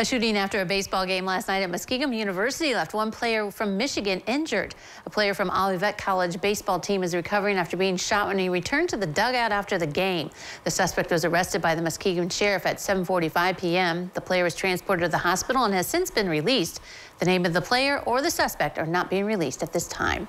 A shooting after a baseball game last night at Muskingum University left one player from Michigan injured. A player from Olivet College baseball team is recovering after being shot when he returned to the dugout after the game. The suspect was arrested by the Muskingum sheriff at 7:45 p.m. The player was transported to the hospital and has since been released. The name of the player or the suspect are not being released at this time.